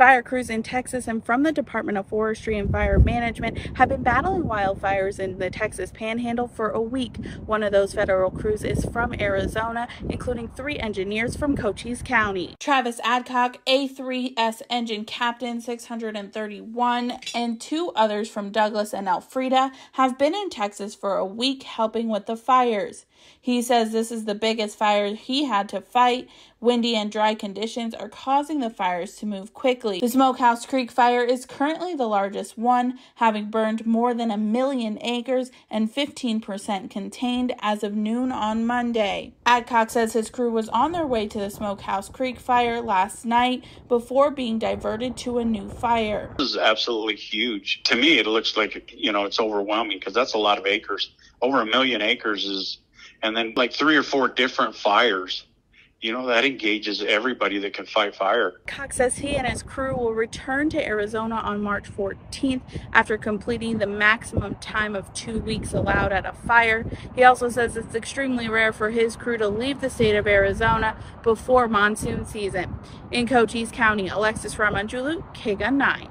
Fire crews in Texas and from the Department of Forestry and Fire Management have been battling wildfires in the Texas Panhandle for a week. One of those federal crews is from Arizona, including three engineers from Cochise County. Travis Adcock, A3S engine captain 631, and two others from Douglas and Elfrida have been in Texas for a week helping with the fires. He says this is the biggest fire he had to fight. Windy and dry conditions are causing the fires to move quickly. The Smokehouse Creek fire is currently the largest one, having burned more than a million acres and 15% contained as of noon on Monday. Adcock says his crew was on their way to the Smokehouse Creek fire last night before being diverted to a new fire. This is absolutely huge. To me, it looks like, you know, it's overwhelming because that's a lot of acres. Over a million acres is and then like three or four different fires you know that engages everybody that can fight fire. Cox says he and his crew will return to Arizona on March 14th after completing the maximum time of two weeks allowed at a fire. He also says it's extremely rare for his crew to leave the state of Arizona before monsoon season. In Cochise County, Alexis Ramanjulu, KGUN 9.